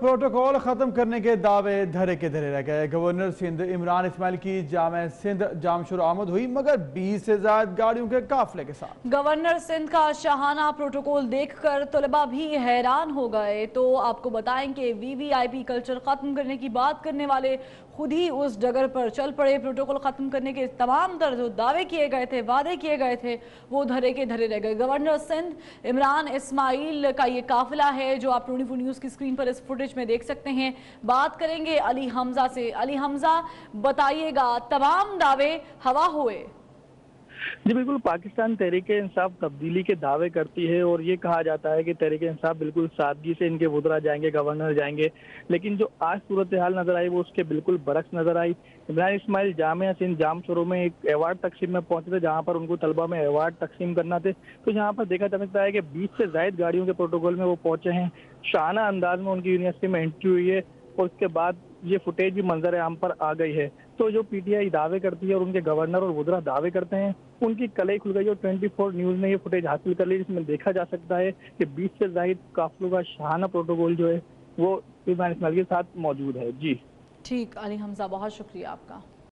Protocol ختم کرنے کے دعوے دھرے کے دھرے رہ گئے۔ گورنر سندھ عمران اسماعیل کی جامع سندھ جام شروع آمد ہوئی، مگر بیس سے زائد گاڑیوں کے قافلے کے ساتھ۔ گورنر سندھ کا شاہانہ پروٹوکول دیکھ کر طلبہ بھی حیران ہو گئے۔ تو آپ کو بتائیں کہ وی وی آئی پی کلچر ختم کرنے کی بات کرنے والے خود ہی اس ڈگر پر چل پڑے۔ پروٹوکول ختم کرنے کے تمام در جو دعوے کیے گئے تھے، وعدے کیے گئے تھے، وہ دھرے کے دھرے رہ گئے۔ گورنر سندھ عمران اسماعیل کا یہ قافلہ ہے جو آپ ٹونی فو نیوز کی سکرین پر اس فوٹیج میں دیکھ سکتے ہیں۔ بات کریں گے علی حمزہ سے۔ علی حمزہ، بتائیے گا، تمام دعوے ہوا ہوئے۔ جی بالکل پاکستان تحریک انصاف تبدیلی کے دعوے کرتی ہے اور یہ کہا جاتا ہے کہ تحریک انصاف بالکل سادگی سے ان کے وزراء جائیں گے، گورنر جائیں گے۔ لیکن جو آج صورتحال نظر آئی، وہ اس کے بالکل برعکس نظر آئی۔ عمران اسماعیل جامعہ سندھ جام شروع میں ایک ایوارڈ تقسیم میں پہنچے تھے، جہاں پر ان کو طلبہ میں ایوارڈ تقسیم کرنا تھے۔ تو یہاں پر دیکھا جا سکتا ہے کہ بیس سے زائد گاڑیوں کے پروٹوکول میں وہ پہنچے ہیں۔ شانہ انداز میں ان کی یونیورسٹی میں انٹری ہوئی ہے اور اس کے بعد یہ فوٹیج بھی منظر عام پر آ گئی ہے۔ تو جو پی ٹی آئی دعوے کرتی ہے اور ان کے گورنر اور وزراء دعوے کرتے ہیں، ان کی کلئی کھل گئی اور ٹوئنٹی فور نیوز نے یہ فوٹیج حاصل کر لی جس میں دیکھا جا سکتا ہے کہ بیس سے زائد قافلوں کا شہانہ پروٹوکول جو ہے، وہ عمران اسماعیل کے ساتھ موجود ہے۔ جی۔ ٹھیک، علی حمزہ، بہت شکریہ آپ کا۔